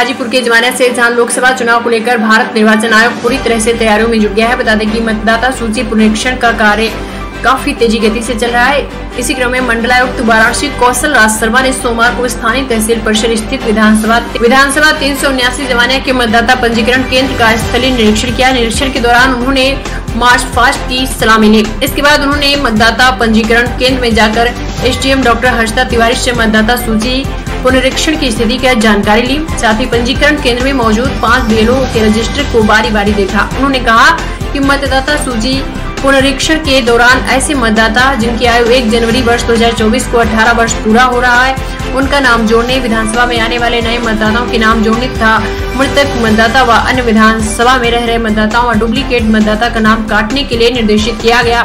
गाजीपुर के जमाने से जहाँ लोकसभा चुनाव को लेकर भारत निर्वाचन आयोग पूरी तरह से तैयारियों में जुट गया है। बता दें कि मतदाता सूची पुनरीक्षण का कार्य काफ़ी तेज़ी गति से चल रहा है। इसी क्रम में मंडलायुक्त वाराणसी कौशल राज शर्मा ने सोमवार को स्थानीय तहसील परिषद स्थित विधानसभा विधानसभा तीन सौ उन्यासी जमाने के मतदाता पंजीकरण केंद्र का स्थलीय निरीक्षण किया। निरीक्षण के दौरान उन्होंने मार्च फास्ट की सलामी ली। इसके बाद उन्होंने मतदाता पंजीकरण केंद्र में जाकर एसडीएम डॉक्टर हर्षदा तिवारी से मतदाता सूची पुनरीक्षण की स्थिति की जानकारी ली। साथ ही पंजीकरण केंद्र में मौजूद पाँच बीएलओ के रजिस्टर को बारी बारी देखा। उन्होंने कहा कि मतदाता सूची पुनरीक्षण के दौरान ऐसे मतदाता जिनकी आयु 1 जनवरी वर्ष 2024 को 18 वर्ष पूरा हो रहा है, उनका नाम जोड़ने, विधानसभा में आने वाले नए मतदाताओं के नाम जोड़ने तथा मृतक मतदाता व अन्य विधानसभा में रह रहे मतदाताओं व डुप्लीकेट मतदाता का नाम काटने के लिए निर्देशित किया गया।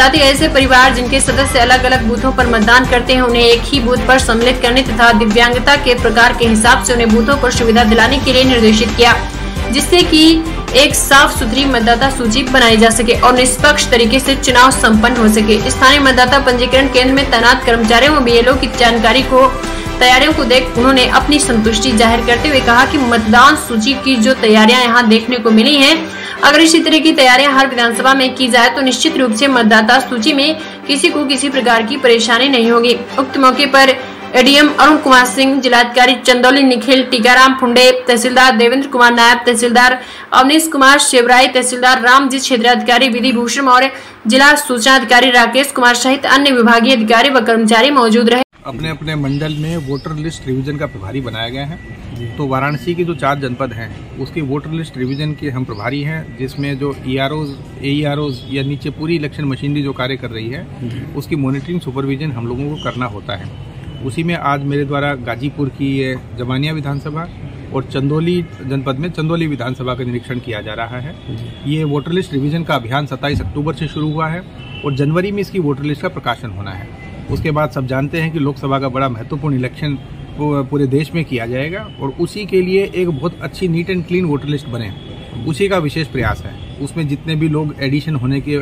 साथ ही ऐसे परिवार जिनके सदस्य अलग अलग बूथों पर मतदान करते हैं, उन्हें एक ही बूथ पर सम्मिलित करने तथा दिव्यांगता के प्रकार के हिसाब से उन्हें बूथों पर सुविधा दिलाने के लिए निर्देशित किया, जिससे कि एक साफ़ सुथरी मतदाता सूची बनाई जा सके और निष्पक्ष तरीके से चुनाव संपन्न हो सके। स्थानीय मतदाता पंजीकरण केंद्र में तैनात कर्मचारियों व बीएलओ की जानकारी को तैयारियों को देख उन्होंने अपनी संतुष्टि ज़ाहिर करते हुए कहा कि मतदान सूची की जो तैयारियाँ यहाँ देखने को मिली हैं, अगर इसी तरह की तैयारियाँ हर विधानसभा में की जाए तो निश्चित रूप से मतदाता सूची में किसी को किसी प्रकार की परेशानी नहीं होगी। उक्त मौके पर एडीएम अरुण कुमार सिंह, जिलाधिकारी चंदौली निखिल, टीकाराम फुंडे तहसीलदार देवेंद्र कुमार नायब, तहसीलदार अवनीश कुमार शिवराई तहसीलदार रामजीत क्षेत्राधिकारी विधि भूषण और जिला सूचना अधिकारी राकेश कुमार सहित अन्य विभागीय अधिकारी व कर्मचारी मौजूद रहे। अपने अपने मंडल में वोटर लिस्ट रिवीजन का प्रभारी बनाया गया है। तो वाराणसी की जो चार जनपद हैं उसकी वोटर लिस्ट रिवीजन के हम प्रभारी हैं जिसमें जो ई आर ओज ए आर ओज या नीचे पूरी इलेक्शन मशीनरी जो कार्य कर रही है उसकी मॉनिटरिंग सुपरविजन हम लोगों को करना होता है। उसी में आज मेरे द्वारा गाजीपुर की ये जमानिया विधानसभा और चंदौली जनपद में चंदौली विधानसभा का निरीक्षण किया जा रहा है। ये वोटर लिस्ट रिवीजन का अभियान 27 अक्टूबर से शुरू हुआ है और जनवरी में इसकी वोटर लिस्ट का प्रकाशन होना है। उसके बाद सब जानते हैं कि लोकसभा का बड़ा महत्वपूर्ण इलेक्शन पूरे देश में किया जाएगा और उसी के लिए एक बहुत अच्छी neat and clean voter list बने। उसी का विशेष प्रयास है। उसमें जितने भी लोग एडिशन होने के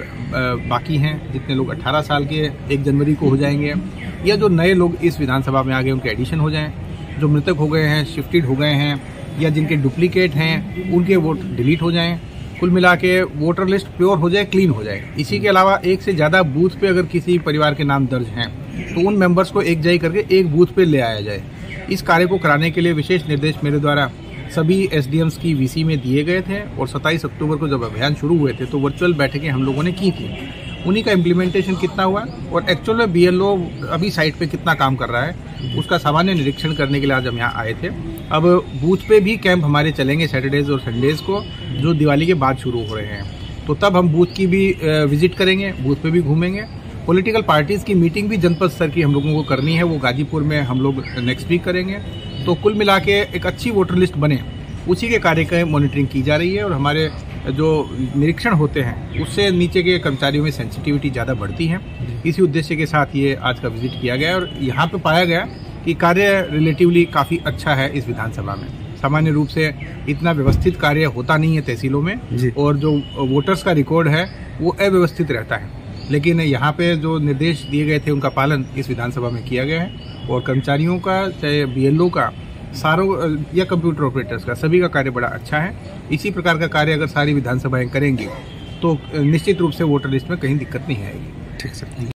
बाकी हैं, जितने लोग 18 साल के एक जनवरी को हो जाएँगे, या जो नए लोग इस विधानसभा में आ गए, उनके एडिशन हो जाएँ, जो मृतक हो गए हैं, शिफ्टेड हो गए हैं, या जिनके डुप्लीकेट हैं, उनके वोट डिलीट हो जाएँ कुल मिला के वोटर लिस्ट प्योर हो जाए, क्लीन हो जाए। इसी के अलावा एक से ज़्यादा बूथ पे अगर किसी परिवार के नाम दर्ज हैं तो उन मेंबर्स को एक जाई करके एक बूथ पे ले आया जाए। इस कार्य को कराने के लिए विशेष निर्देश मेरे द्वारा सभी एसडीएम्स की वीसी में दिए गए थे और 27 अक्टूबर को जब अभियान शुरू हुए थे तो वर्चुअल बैठकें हम लोगों ने की थी। उन्हीं का इम्प्लीमेंटेशन कितना हुआ और एक्चुअल में बीएलओ अभी साइट पे कितना काम कर रहा है, उसका सामान्य निरीक्षण करने के लिए आज हम यहाँ आए थे। अब बूथ पे भी कैंप हमारे चलेंगे सैटरडेज और संडेज को, जो दिवाली के बाद शुरू हो रहे हैं। तो तब हम बूथ की भी विज़िट करेंगे बूथ पे भी घूमेंगे। पॉलिटिकल पार्टीज़ की मीटिंग भी जनपद स्तर की हम लोगों को करनी है, वो गाजीपुर में हम लोग नेक्स्ट वीक करेंगे। तो कुल मिला के एक अच्छी वोटर लिस्ट बने, उसी के कार्य की मॉनिटरिंग की जा रही है और हमारे, जो निरीक्षण होते हैं, उससे नीचे के कर्मचारियों में सेंसिटिविटी ज़्यादा बढ़ती है। इसी उद्देश्य के साथ ये आज का विज़िट किया गया और यहाँ पे पाया गया कि कार्य रिलेटिवली काफ़ी अच्छा है इस विधानसभा में। सामान्य रूप से इतना व्यवस्थित कार्य होता नहीं है तहसीलों में और जो वोटर्स का रिकॉर्ड है वो अव्यवस्थित रहता है। लेकिन यहाँ पे जो निर्देश दिए गए थे उनका पालन इस विधानसभा में किया गया है और कर्मचारियों का चाहे बीएलओ का सारों या कंप्यूटर ऑपरेटर्स का सभी का कार्य बड़ा अच्छा है। इसी प्रकार का कार्य अगर सारी विधानसभाएँ करेंगी तो निश्चित रूप से वोटर लिस्ट में कहीं दिक्कत नहीं आएगी। ठीक सर।